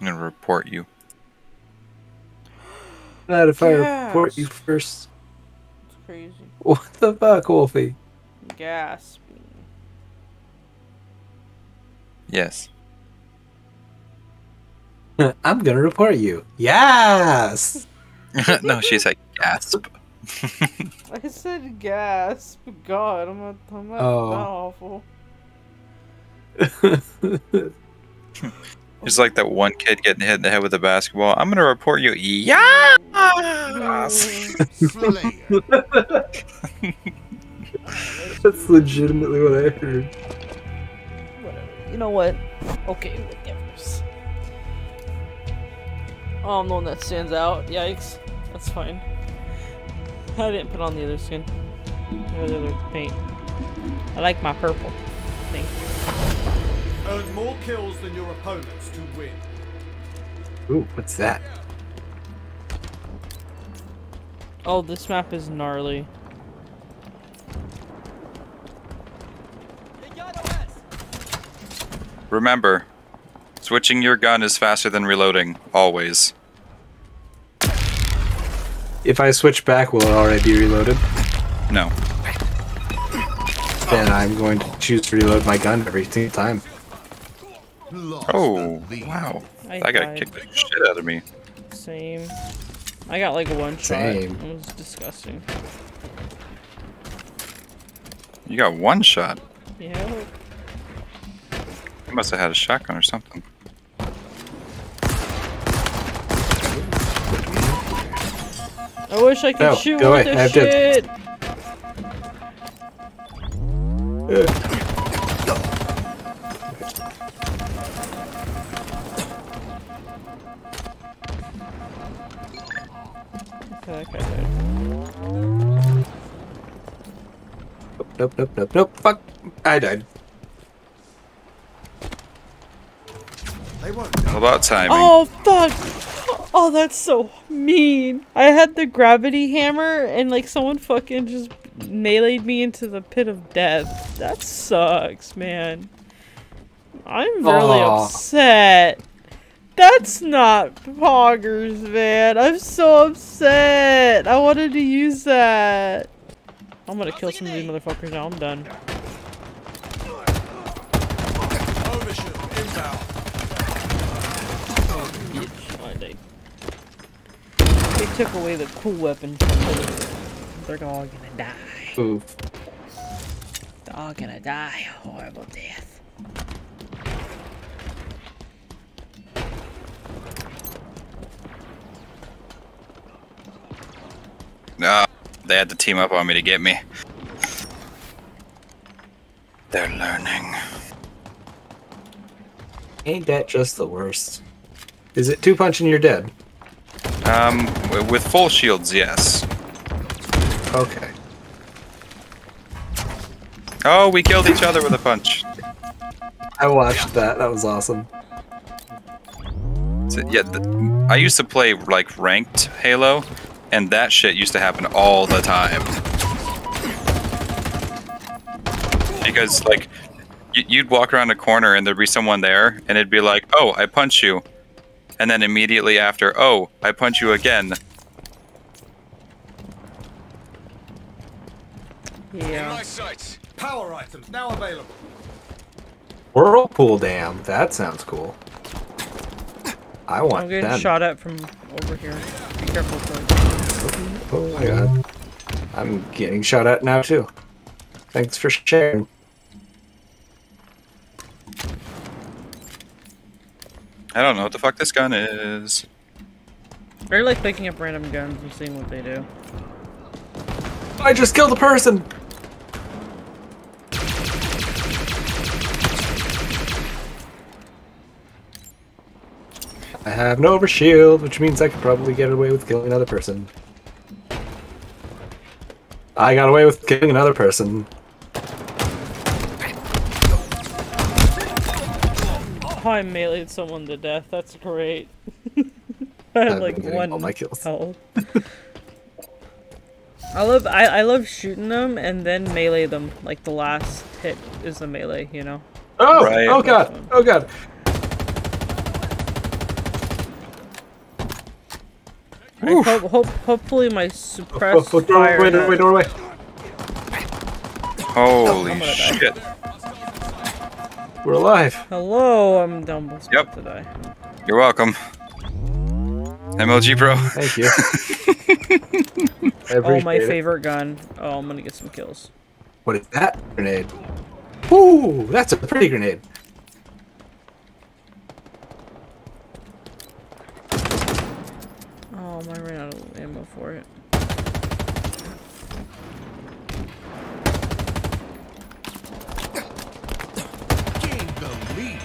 I'm gonna report you. Not if I report you first. It's crazy. What the fuck, Wolfie? Gasping. Yes. I'm gonna report you. Yes. no, she said gasp. I said gasp. God, I'm not, I'm not Oh. that awful. It's like that one kid getting hit in the head with a basketball. I'm gonna report you. Yes. Slayer. That's legitimately what I heard. Whatever. You know what? Okay, whatever. Oh, I'm the one that stands out. Yikes. That's fine. I didn't put on the other skin. Or the other paint. I like my purple. Thank you. Earn more kills than your opponents to win. Ooh, what's that? Oh, this map is gnarly. Remember, switching your gun is faster than reloading. Always. If I switch back, will it already be reloaded? No. Then I'm going to choose to reload my gun every single time. Lost Oh, wow. I That guy died. kicked the shit out of me. Same. I got like a one shot. Same. It was disgusting. You got one shot. Yeah. You must have had a shotgun or something. I wish I could No, shoot go with away, I this have dibs. shit. Okay, that. Nope, nope, nope, nope. Fuck. I died. They won't about timing. Oh fuck! Oh, that's so mean. I had the gravity hammer and like someone fucking just meleeed me into the pit of death. That sucks, man. I'm really Aw. upset. That's not poggers, man. I'm so upset. I wanted to use that. I'm gonna kill some of these motherfuckers now. I'm done. Overshield inbound. Bitch. They, they took away the cool weapon. They're all gonna die. Oof. They're all gonna die a horrible death. No, they had to team up on me to get me. They're learning. Ain't that just the worst? Is it two punch and you're dead? Um, with full shields, yes. Okay. Oh, we killed each other with a punch. I watched that. That was awesome. So, yeah, th- I used to play like ranked Halo, and that shit used to happen all the time. Because like, you'd walk around a corner and there'd be someone there, and it'd be like, "Oh, I punch you," and then immediately after, "Oh, I punch you again." Yeah. sights. Power items now available. Whirlpool dam. That sounds cool. I want I'm getting that. shot at from over here. Be careful, Troy. Oh my god. I'm getting shot at now too. Thanks for sharing. I don't know what the fuck this gun is. I like picking up random guns and seeing what they do. I just killed a person. I have no overshield, which means I could probably get away with killing another person. I got away with killing another person. Oh, I meleeed someone to death. That's great. I had I've like been getting one all my kills. health. I love I, I love shooting them and then melee them. Like the last hit is the melee, you know. Oh! Right. Oh god! Oh god! I hope, hope, hopefully my Oh, suppressed oh, oh doorway, fire. doorway, doorway. Holy I'm gonna die. shit. We're alive. Hello, I'm almost Yep. about to die. You're welcome. MLG Pro. Thank you. I Oh, my appreciate favorite gun. Oh, I'm gonna get some kills. What is that grenade? Ooh, that's a pretty grenade. Oh, I ran out of ammo for it. Gain the lead.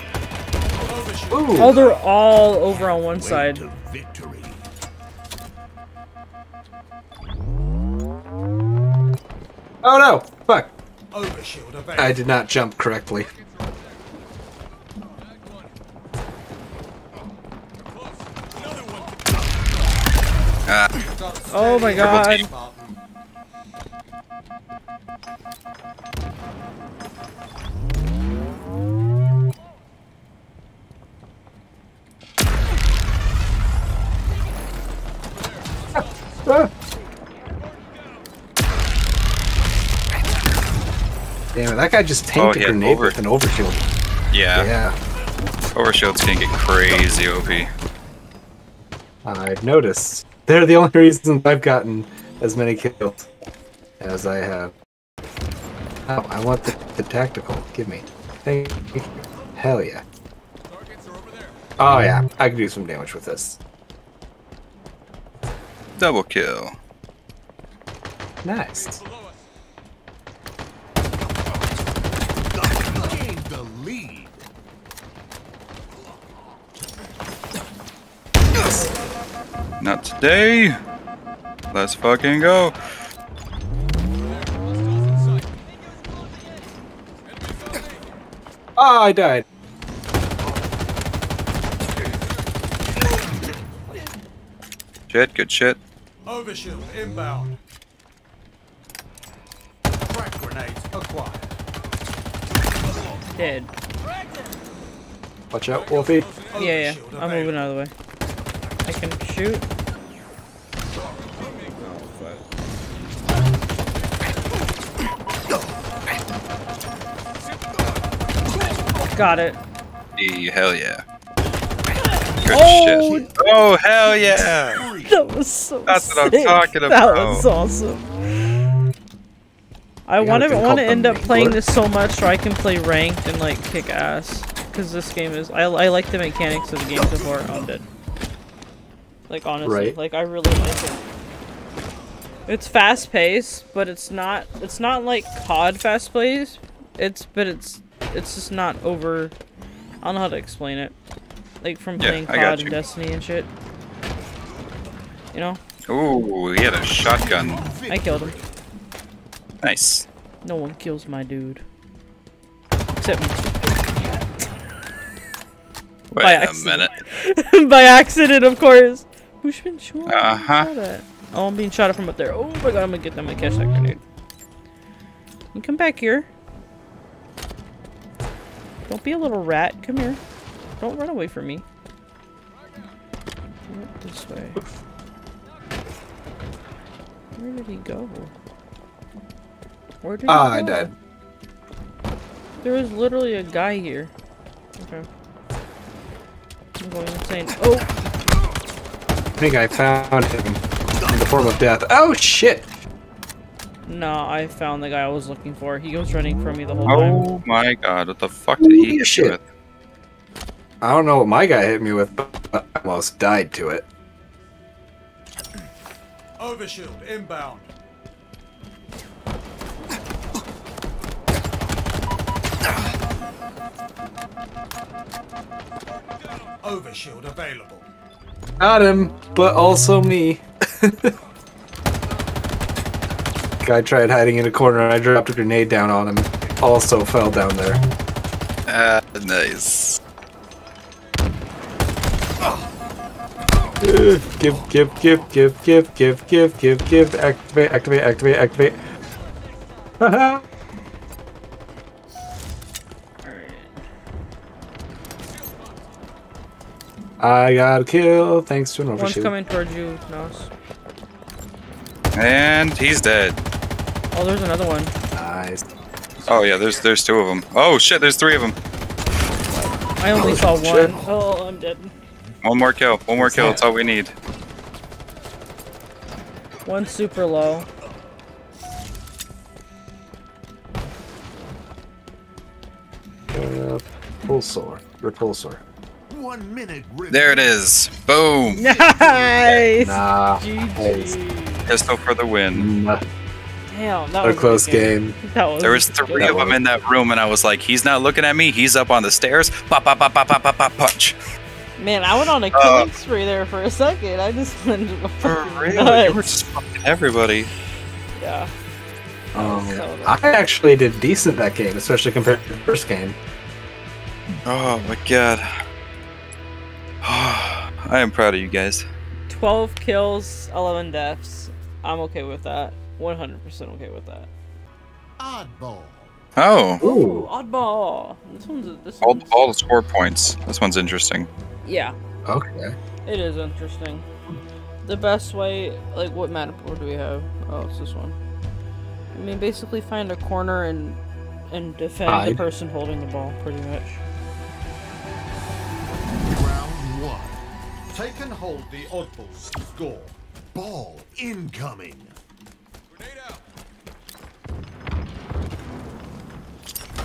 Ooh. Oh, they're all over on one side. Oh no! Fuck! I did not jump correctly. Oh my god. Damn it, that guy just tanked Oh, a grenade over- with an overshield. yeah. Yeah, Overshields can get crazy OP. I've noticed. They're the only reasons I've gotten as many kills as I have. Oh, I want the, the tactical. Give me. Thank you. Hell yeah. Oh yeah, I can do some damage with this. Double kill. Nice. Not today. Let's fucking go. Oh, I died. Shit, good shit. Overshield inbound. Frag grenades acquired. Dead. Watch out, Wolfie. Yeah, yeah. I'm moving out of the way. I can shoot. Got it. E, hell yeah. Good Oh, shit. Oh, hell yeah. That was so That's what I'm sick. talking That about. was awesome. I want to want to end up playing lore. this so much so I can play ranked and like kick ass. Cause this game is I I like the mechanics of the game so far. I'm dead. Like honestly, Right. like I really like it. It's fast paced, but it's not it's not like COD fast paced. It's but it's it's just not over. I don't know how to explain it. Like from playing I got COD and Destiny and shit. You know, Ooh, he had a shotgun. I killed him. Nice. No one kills my dude. Except me. Wait By a accident. minute. By accident, of course. Who's been shooting? Uh-huh. Oh, I'm being shot at from up there. Oh my god, I'm gonna get them and catch that grenade. You come back here. Don't be a little rat. Come here. Don't run away from me. What this way? Where did he go? Where did Ah, I died. There was literally a guy here. Okay. I'm going insane. Oh! I think I found him in the form of death. Oh shit! No, I found the guy I was looking for. He was running from me the whole time. Oh my god, what the fuck did he Holy hit you shit. with? I don't know what my guy hit me with, but I almost died to it. Overshield inbound. Overshield available. Got him, but also me. Guy tried hiding in a corner. I dropped a grenade down on him. Also fell down there. Ah, nice. Ugh, give, give, give, give, give, give, give, give, give. Activate, activate, activate, activate. Haha. I got a kill thanks to an overshield. One's coming towards you, Nos. And he's dead. Oh, there's another one. Nice. Oh yeah, there's there's two of them. Oh shit, there's three of them. I only Oh, saw shit. one. Oh, I'm dead. One more kill. One more kill. That's all we need. One super low. Uh, pulsar. Repulsor. One minute. There it is. Boom. Nice! Nah. GG. Pistol for the win. Mm, Damn, that A was close a good game. That was There was three That of them was- in that room, and I was like, "He's not looking at me. He's up on the stairs." Pop, pop, pop, pop, pop, pop, pop, punch. Man, I went on a Uh, killing spree there for a second. I just went For fucking real, nuts. you were just fucking everybody. Yeah. Um, So- I actually did decent that game, especially compared to the first game. Oh my god. I am proud of you guys. 12 kills, 11 deaths. I'm okay with that. 100% okay with that. Oddball. Oh, Ooh, oddball. This one's a, this all, one's, all the score points. This one's interesting. yeah, Okay. it is interesting. The best way, like, what matador do we have? Oh, it's this one. I mean, basically find a corner and and defend the person holding the ball, pretty much. Round one. Take and hold the oddballs to score. Ball incoming.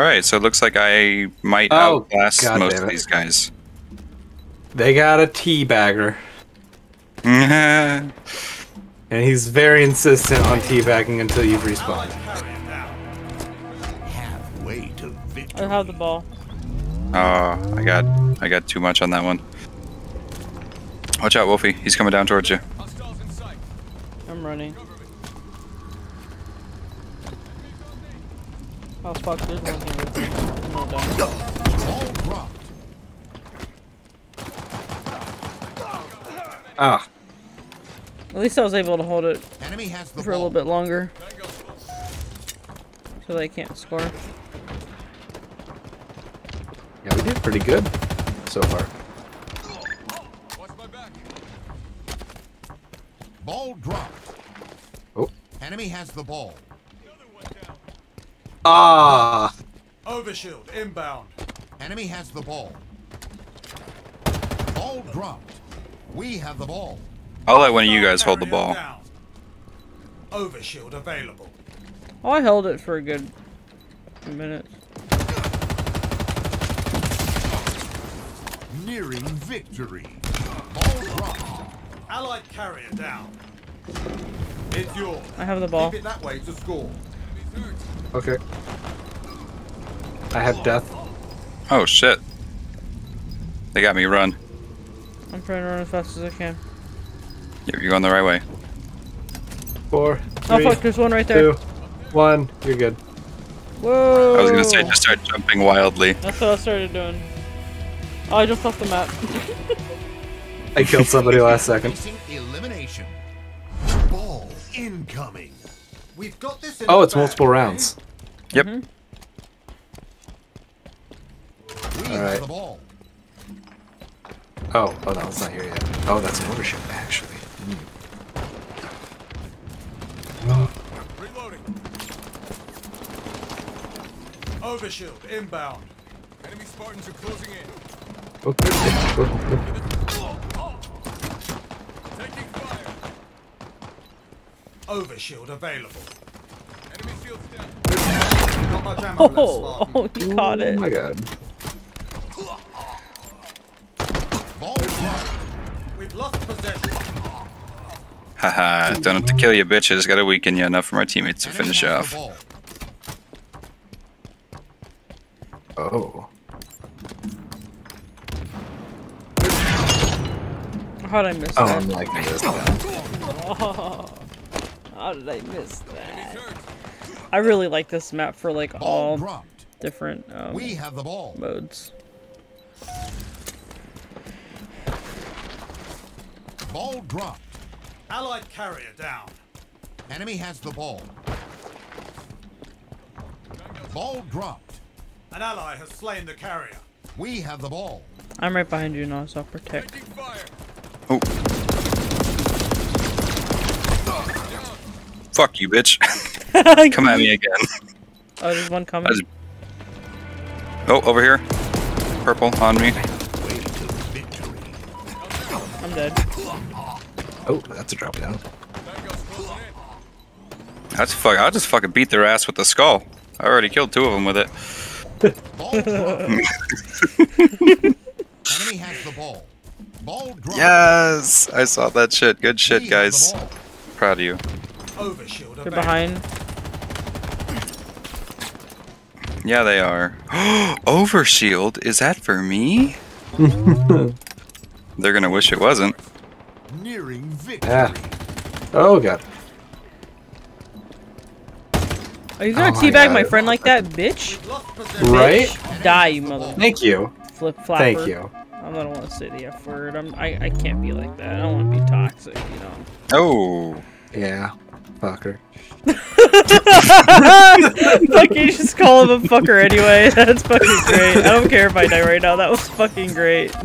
All right, so it looks like I might Oh, outlast God most of these guys. They got a teabagger, oh, and he's very insistent on teabagging until you've respawned. Carry it down. Halfway to victory. I have the ball. Oh, I got I got too much on that one. Watch out, Wolfie. He's coming down towards you. I'm running. Oh fuck, there's one here with me. I'm not done. Ball dropped. Ah, At least I was able to hold it Enemy has the for a little bit longer. So they can't score. yeah, we did pretty good so far. Ball dropped. Oh. Enemy has the ball. Ah, Overshield inbound. Enemy has the ball. Ball dropped. We have the ball. I'll let one of you guys hold the ball. Overshield available. Oh, I held it for a good minute. Nearing victory. Ball dropped. Allied carrier down. It's yours. I have the ball. Keep it that way to score. Okay. I have death. Oh shit. They got me. Run. I'm trying to run as fast as I can. You're you're going the right way. Four, Oh three, fuck, there's one right there. two, one. You're good. Whoa! I was gonna say just start jumping wildly. That's what I started doing. Oh, I just off the map. I killed somebody last second. Elimination. Ball incoming. We've got this in Oh, it's multiple eh? rounds. Yep. We All have right. the ball. Oh, oh no, it's not here yet. Oh, that's an overshield actually. Reloading. Overshield inbound. Enemy Spartans are closing in. Oh. Taking fire. Overshield available. Enemy shields down. Not much ammo left, Oh, Spartan. oh, he caught Oh my god. Ball dropped. We've lost possession. Haha, don't have to kill you, bitches. Gotta weaken you enough for my teammates to finish has off. Oh. How did I miss Oh, that? I'm liking this. now. Oh, how did I miss that? I really like this map for like all dropped. different um, We have the ball. modes. Ball dropped. Allied carrier down. Enemy has the ball. Ball dropped. An ally has slain the carrier. We have the ball. I'm right behind you now, so I'll protect. Fire. Oh. Fuck you, bitch. Come at me again. Oh, there's one coming. I just- Oh, over here. Purple on me. Way to victory. I'm dead. Oh, that's a drop down. That's fuck. I'll just fucking beat their ass with the skull. I already killed two of them with it. Enemy has the ball. Ball. Yes, I saw that shit. Good shit, guys. Proud of you. Overshield They're behind. Yeah, they are. Overshield? Is that for me? They're gonna wish it wasn't. Nearing victory. Ah. Oh god. Are you gonna Oh teabag my God. friend like that, bitch? Right? Bitch. Die, you mother Thank you. flip flapper. Thank you. I don't want to say the F word. I'm, I, I can't be like that. I don't want to be toxic, you know. Oh. Yeah. Fucker. Fuck you, just call him a fucker anyway. That's fucking great. I don't care if I die right now. That was fucking great.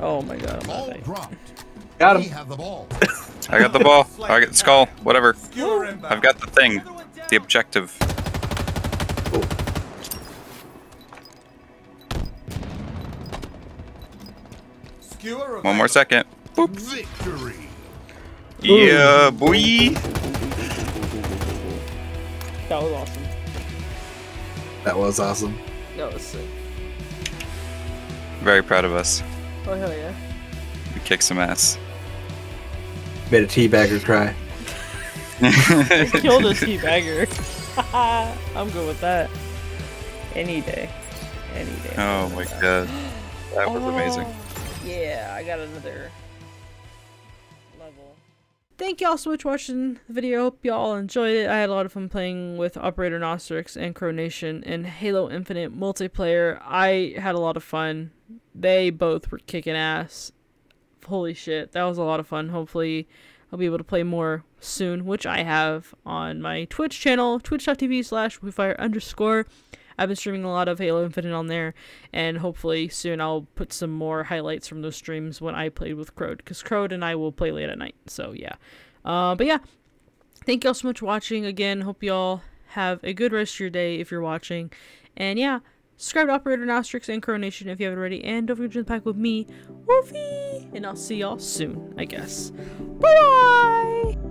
oh my god, I'm Ball not dying. Got him. the ball. I got the ball. I got the skull. Whatever. I've got the thing. The objective. Skewer One more available. second. Victory. Yeah, boy. That was awesome. That was awesome. That was sick. Very proud of us. Oh hell yeah. We kicked some ass. Made a teabagger cry. Killed a teabagger. I'm good with that. Any day. Any day. Oh my god. That was amazing. Oh. Yeah, I got another level. Thank y'all so much for watching the video. Hope y'all enjoyed it. I had a lot of fun playing with Operator Nostrix and CroadNation and Halo Infinite multiplayer. I had a lot of fun. They both were kicking ass. Holy shit, that was a lot of fun. Hopefully, I'll be able to play more soon, which I have on my Twitch channel, twitch.tv slash underscore. I've been streaming a lot of Halo Infinite on there, and hopefully soon I'll put some more highlights from those streams when I played with Croad, because Croad and I will play late at night. So yeah, uh, but yeah, thank y'all so much for watching. Again, hope y'all have a good rest of your day if you're watching, and yeah, subscribe to Operator Nostrix and CroadNation if you haven't already, and don't forget to join the pack with me, Wolfie, and I'll see y'all soon, I guess. Bye bye.